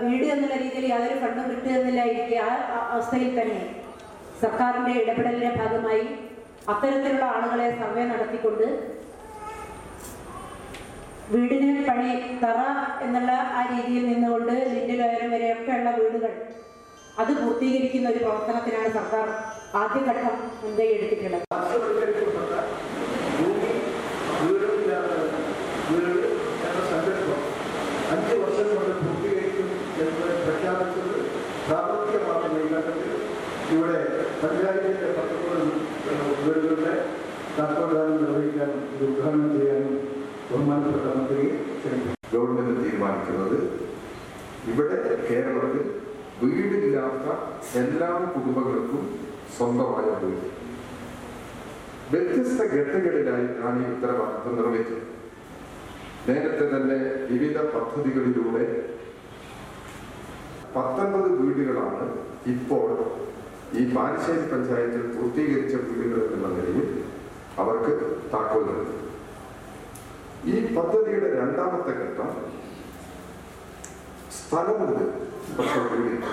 വീട് എന്നുള്ള രീതിയിൽ യാതൊരു ഫണ്ടും കിട്ടുന്നില്ല ഇരിക്കെ ആ അവസ്ഥയിൽ തന്നെ. സർക്കാരിന്റെ ഇടപെടലിന്റെ ഭാഗമായി അത്തരത്തിലുള്ള ആളുകളെ സർവേ നടത്തിക്കൊണ്ട് വീടിന് പണി തറ എന്നുള്ള ആ രീതിയിൽ നിന്നുകൊണ്ട് ലിൻഡിലോരം വരെയൊക്കെയുള്ള വീടുകൾ അത് പൂർത്തീകരിക്കുന്ന ഒരു പ്രവർത്തനത്തിനാണ് സർക്കാർ ആദ്യഘട്ടം മുൻകൈ എടുത്തിട്ടുള്ളത്. പഞ്ചായത്തിന്റെ പത്തൊമ്പത് വീടുകളുടെ താക്കോൽദാനം നിർവഹിക്കാനും ഇത് ഉദ്ഘാടനം ചെയ്യാനും ബഹുമാനപ്പെട്ട മന്ത്രിയെ ക്ഷണിക്കുന്നു ഗവൺമെന്റ് തീരുമാനിക്കുന്നത് ഇവിടെ കേരളത്തിൽ വീടില്ലാത്ത എല്ലാ കുടുംബങ്ങൾക്കും സ്വന്തമായ വീട്. വ്യത്യസ്ത ഘട്ടങ്ങളിലായിട്ടാണ് ഈ ഉത്തരവാദിത്വം നിർവഹിച്ചത്. നേരത്തെ തന്നെ വിവിധ പദ്ധതികളിലൂടെ പത്തൊൻപത് വീടുകളാണ് ഇപ്പോൾ ഈ ബാലുശ്ശേരി പഞ്ചായത്തിൽ പൂർത്തീകരിച്ച വീടുകൾ എന്ന നിലയിൽ അവർക്ക് താക്കോൽ നൽകി ഈ പദ്ധതിയുടെ രണ്ടാമത്തെ ഘട്ടം സ്ഥലമുണ്ട് പക്ഷേ വീടില്ല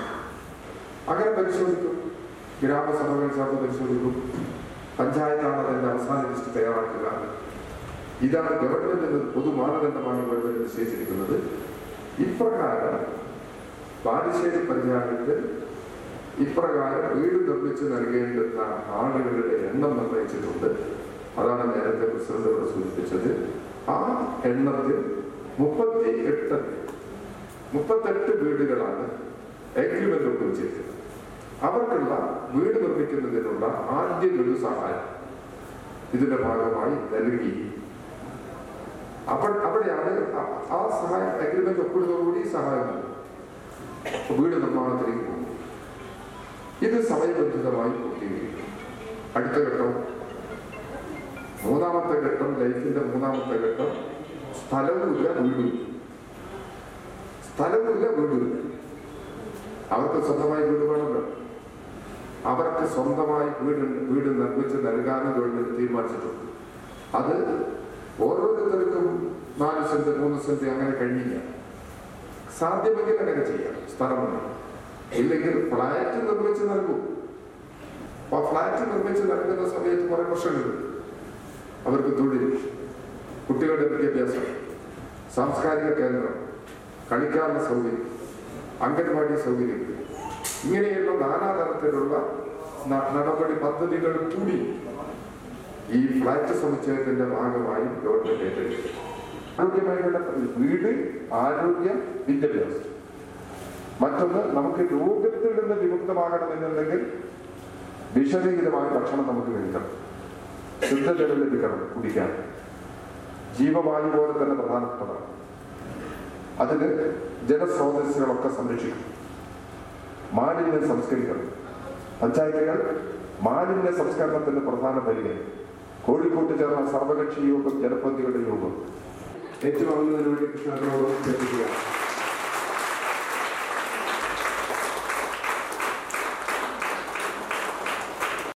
അങ്ങനെ പരിശോധിക്കും. ഗ്രാമസഭകൾ ചേർന്ന് പരിശോധിക്കും. പഞ്ചായത്താണ് അതിന്റെ അവസാന ലിസ്റ്റ് തയ്യാറാക്കുക. ഇതാണ് ഗവൺമെന്റിന് പൊതു മാനദണ്ഡമാണ് ഗവൺമെന്റ് നിശ്ചയിച്ചിരിക്കുന്നത്. ഇപ്രകാരം ബാലുശ്ശേരി പഞ്ചായത്ത് ഇപ്രകാരം വീട് നിർമ്മിച്ച് നൽകേണ്ടുന്ന ആളുകളുടെ എണ്ണം നിർണയിച്ചിട്ടുണ്ട് അതാണ് നേരത്തെ പ്രസിഡന്റ് ഇവിടെ സൂചിപ്പിച്ചത്. ആ എണ്ണത്തിൽ മുപ്പത്തി എട്ട് മുപ്പത്തെട്ട് വീടുകളാണ് എഗ്രിമെന്റ് ഒപ്പുവെച്ചിരിക്കുന്നത്. അവർക്കുള്ള വീട് നിർമ്മിക്കുന്നതിനുള്ള ആദ്യ ഗഡു സഹായം ഇതിന്റെ ഭാഗമായി നൽകി. അപ്പോൾ അവിടെയാണ് ആ- സഹായം അഗ്രിമെന്റ് ഒപ്പിടുന്നതോടുകൂടി സഹായം നൽകും വീട് നിർമ്മാണത്തിലേക്ക് ഇത് സമയബന്ധിതമായി പൂർത്തീകരിക്കും. അടുത്ത ഘട്ടം. മൂന്നാമത്തെ ഘട്ടം ലൈഫിന്റെ മൂന്നാമത്തെ ഘട്ടം സ്ഥലവുമില്ല വീടും സ്ഥലവുമില്ല വീടുമില്ല. അവർക്ക് സ്വന്തമായി വീട് വേണമല്ലോ. അവർക്ക് സ്വന്തമായി വീട് വീട് നിർമ്മിച്ച് നൽകാനും ഗവൺമെന്റ് തീരുമാനിച്ചിട്ടുണ്ട്. അത് ഓരോരുത്തർക്കും നാല് സെന്റ് മൂന്ന് സെന്റ് അങ്ങനെ കഴിഞ്ഞില്ല. സാധ്യമെങ്കിൽ അങ്ങനെ ചെയ്യാം. സ്ഥലമുണ്ട് ഇല്ലെങ്കിൽ ഫ്ലാറ്റ് നിർമ്മിച്ച് നൽകും. ആ ഫ്ലാറ്റ് നിർമ്മിച്ച് നൽകുന്ന സമയത്ത് കുറെ പ്രശ്നങ്ങൾ അവർക്ക് തൊഴിൽ കുട്ടികളുടെ വിദ്യാഭ്യാസം സാംസ്കാരിക കേന്ദ്രം കളിക്കാനുള്ള സൗകര്യം അംഗൻവാടി സൗകര്യം. ഇങ്ങനെയുള്ള നാനാതരത്തിലുള്ള തരത്തിലുള്ള നടപടി പദ്ധതികൾ കൂടി ഈ ഫ്ലാറ്റ് സമുച്ചയത്തിന്റെ ഭാഗമായി ഗവൺമെന്റ് ഏറ്റെടുക്കും. ആരോഗ്യമായിട്ടുള്ള വീട് ആരോഗ്യം വിദ്യാഭ്യാസം. മറ്റൊന്ന് നമുക്ക് രോഗത്തിൽ നിന്ന് വിമുക്തമാകണമെന്നുണ്ടെങ്കിൽ വിഷരഹിതമായ ഭക്ഷണം നമുക്ക് കഴിക്കണം ശുദ്ധജലം ലഭിക്കണം കുടിക്കാൻ ജീവവായു പോലെ തന്നെ പ്രധാനപ്പെട്ടതാണ്. അതിന് ജലസ്രോതസ്സുകളൊക്കെ സംരക്ഷിക്കണം. മാലിന്യം സംസ്കരിക്കണം. പഞ്ചായത്തുകൾ മാലിന്യ സംസ്കരണത്തിന് പ്രധാന പരിഗണന കോഴിക്കോട്ട് ചേർന്ന സർവകക്ഷി യോഗം ജനപ്രതികളുടെ യോഗം. ഏറ്റവും കൃഷ്ണനോട്